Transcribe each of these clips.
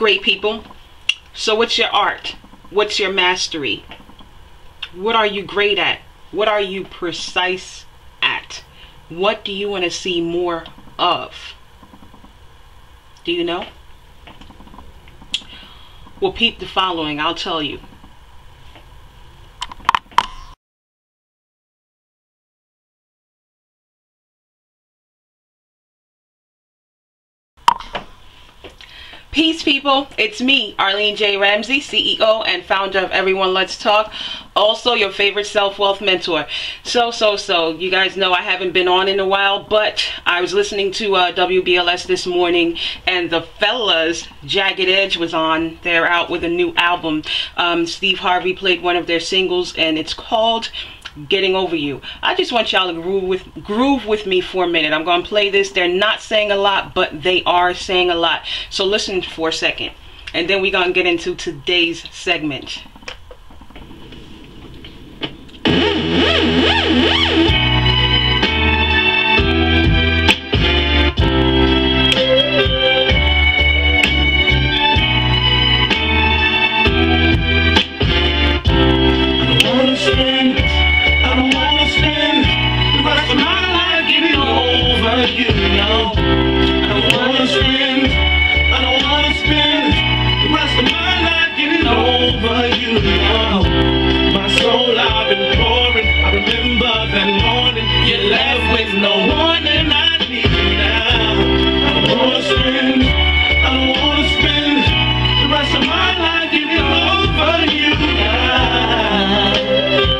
great people. So what's your art? What's your mastery? What are you great at? What are you precise at? What do you want to see more of? Do you know? Well, peep the following, I'll tell you. People. It's me, Arlene J. Ramsey, CEO and founder of Everyone Let's Talk. Also, your favorite self wealth mentor. So, so, so, you guys know I haven't been on in a while, but I was listening to uh, WBLS this morning, and the fellas, Jagged Edge, was on. They're out with a new album. Um, Steve Harvey played one of their singles, and it's called getting over you. I just want y'all to groove with groove with me for a minute. I'm going to play this. They're not saying a lot, but they are saying a lot. So listen for a second. And then we're going to get into today's segment.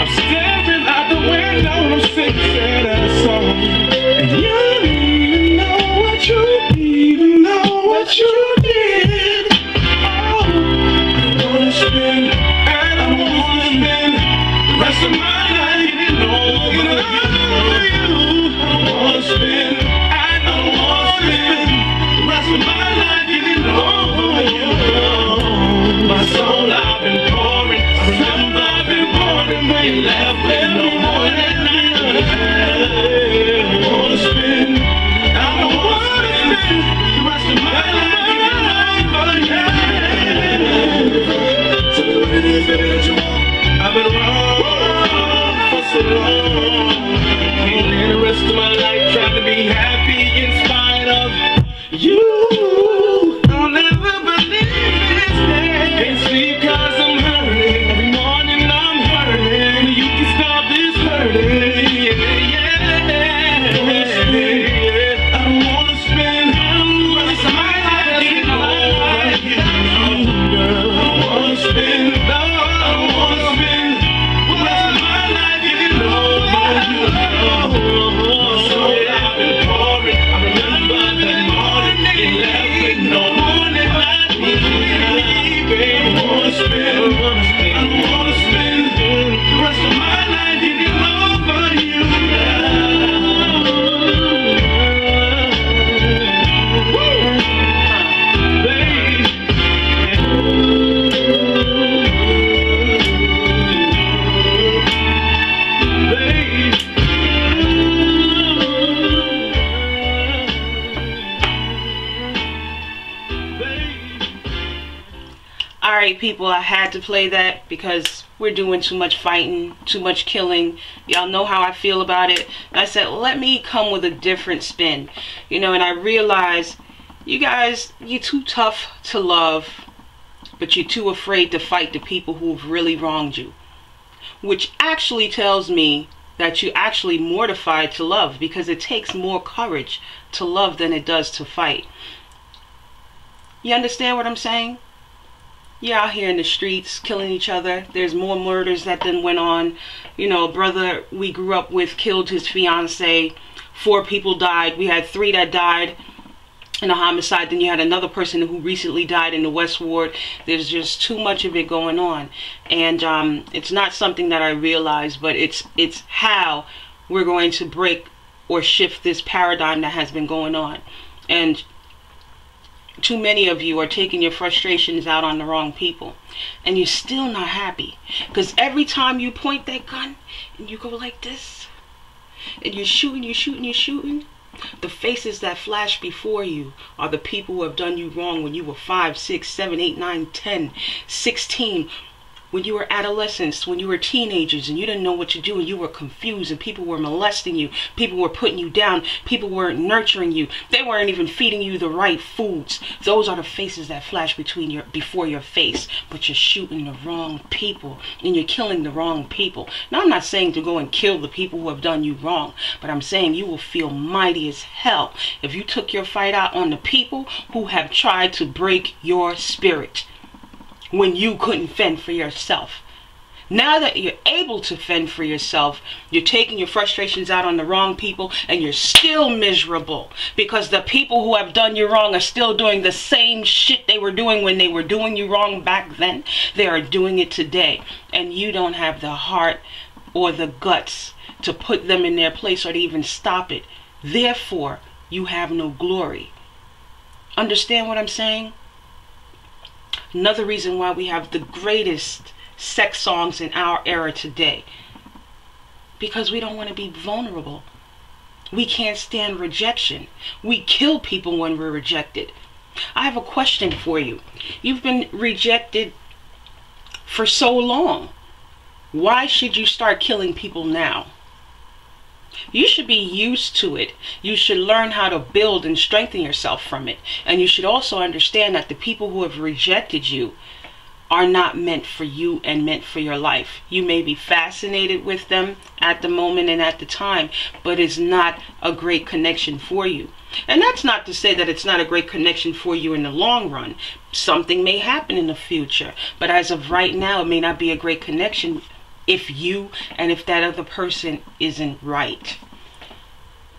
I'm staring out the window, I'm that song. And you don't even know what you even know what you. Sorry, people. I had to play that because we're doing too much fighting, too much killing. Y'all know how I feel about it. And I said, let me come with a different spin. You know, and I realized you guys, you're too tough to love, but you're too afraid to fight the people who've really wronged you. Which actually tells me that you're actually mortified to love because it takes more courage to love than it does to fight. You understand what I'm saying? You're out here in the streets killing each other. There's more murders that then went on. You know, a brother we grew up with killed his fiance. Four people died. We had three that died in a homicide. Then you had another person who recently died in the West Ward. There's just too much of it going on, and um, it's not something that I realize, but it's it's how we're going to break or shift this paradigm that has been going on, and too many of you are taking your frustrations out on the wrong people. And you're still not happy. Because every time you point that gun and you go like this and you're shooting you're shooting you're shooting the faces that flash before you are the people who have done you wrong when you were 5, 6, 7, 8, 9, 10, 16, when you were adolescents, when you were teenagers and you didn't know what to do and you were confused and people were molesting you, people were putting you down, people weren't nurturing you, they weren't even feeding you the right foods. Those are the faces that flash between your before your face, but you're shooting the wrong people and you're killing the wrong people. Now I'm not saying to go and kill the people who have done you wrong, but I'm saying you will feel mighty as hell if you took your fight out on the people who have tried to break your spirit when you couldn't fend for yourself. Now that you're able to fend for yourself, you're taking your frustrations out on the wrong people and you're still miserable because the people who have done you wrong are still doing the same shit they were doing when they were doing you wrong back then. They are doing it today. And you don't have the heart or the guts to put them in their place or to even stop it. Therefore, you have no glory. Understand what I'm saying? Another reason why we have the greatest sex songs in our era today. Because we don't want to be vulnerable. We can't stand rejection. We kill people when we're rejected. I have a question for you. You've been rejected for so long. Why should you start killing people now? You should be used to it. You should learn how to build and strengthen yourself from it. And you should also understand that the people who have rejected you are not meant for you and meant for your life. You may be fascinated with them at the moment and at the time, but it's not a great connection for you. And that's not to say that it's not a great connection for you in the long run. Something may happen in the future, but as of right now, it may not be a great connection if you and if that other person isn't right.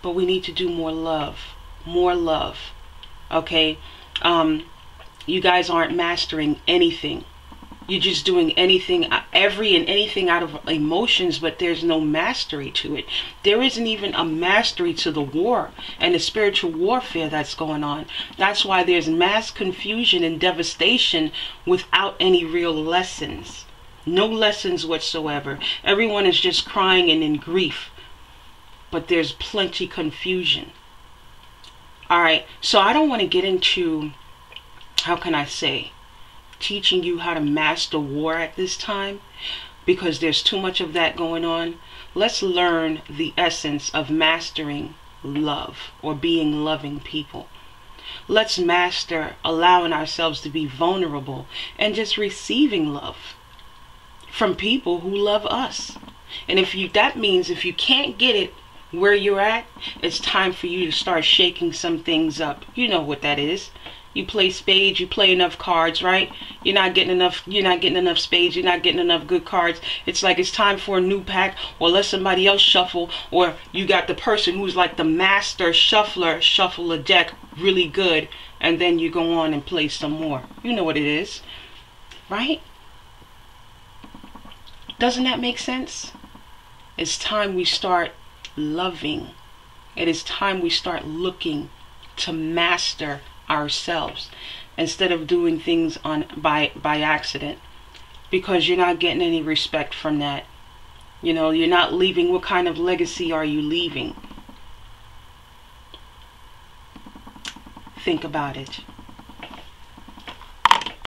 But we need to do more love. More love. Okay? Um, you guys aren't mastering anything. You're just doing anything, uh, every and anything out of emotions, but there's no mastery to it. There isn't even a mastery to the war and the spiritual warfare that's going on. That's why there's mass confusion and devastation without any real lessons. No lessons whatsoever. Everyone is just crying and in grief. But there's plenty confusion. Alright, so I don't want to get into, how can I say, teaching you how to master war at this time because there's too much of that going on. Let's learn the essence of mastering love or being loving people. Let's master allowing ourselves to be vulnerable and just receiving love from people who love us. And if you that means if you can't get it where you're at, it's time for you to start shaking some things up. You know what that is. You play spades, you play enough cards, right? You're not getting enough you're not getting enough spades, you're not getting enough good cards. It's like it's time for a new pack or let somebody else shuffle or you got the person who's like the master shuffler shuffle a deck really good and then you go on and play some more. You know what it is. Right? Doesn't that make sense? It's time we start loving. It is time we start looking to master ourselves instead of doing things on by by accident because you're not getting any respect from that. You know, you're not leaving what kind of legacy are you leaving? Think about it.